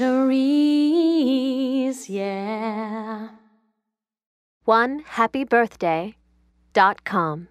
memories, yeah. One happy birthday dot com.